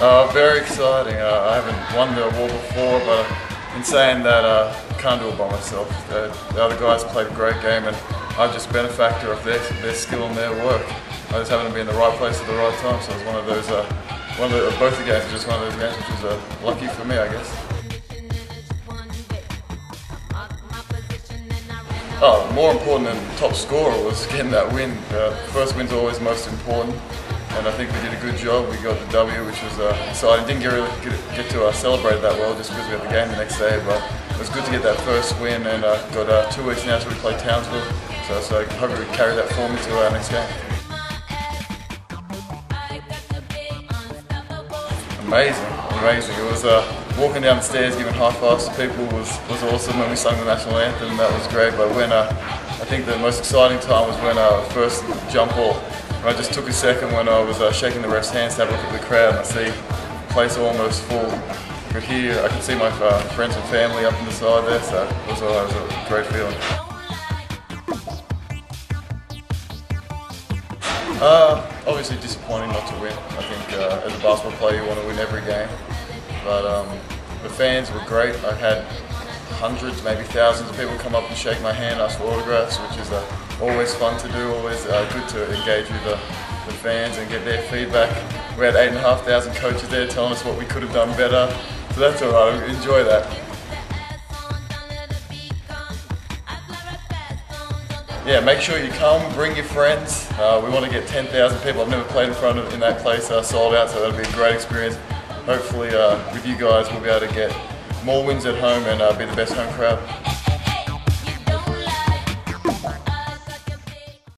Uh, very exciting. Uh, I haven't won the award before, but in saying that, uh, I can't do it by myself. The, the other guys played a great game, and I've just a factor of their, their skill and their work. I just happened to be in the right place at the right time, so it was one of those. Uh, one of the, both the games just one of those games, which was uh, lucky for me, I guess. Oh, more important than top scorer was getting that win. Uh, first win's always most important, and I think we did a good job. We got the W, which was uh, exciting. Didn't get really get, to uh, celebrate that well just because we had the game the next day, but it was good to get that first win. And uh, got uh, two weeks now, so we play Townsville. So, so hopefully we carry that form into our next game. Amazing, amazing. It was uh, walking down the stairs, giving high fives to people was, was awesome when we sung the national anthem. That was great. But when uh, I think the most exciting time was when uh, first jump ball. I just took a second when I was uh, shaking the ref's hands to have a look at the crowd and I see the place almost full. I could hear, I could see my uh, friends and family up in the side there. So it was, uh, it was a great feeling. Uh, obviously disappointing not to win. I think uh, as a basketball player you want to win every game. But um, the fans were great. I had hundreds, maybe thousands of people come up and shake my hand, ask for autographs, which is uh, always fun to do, always uh, good to engage with the, the fans and get their feedback. We had eight and a half thousand coaches there telling us what we could have done better. So that's all right, I enjoy that. Yeah, make sure you come, bring your friends. Uh, we want to get 10,000 people. I've never played in front of in that place uh, sold out, so that'll be a great experience. Hopefully, uh, with you guys, we'll be able to get more wins at home and uh, be the best home crowd.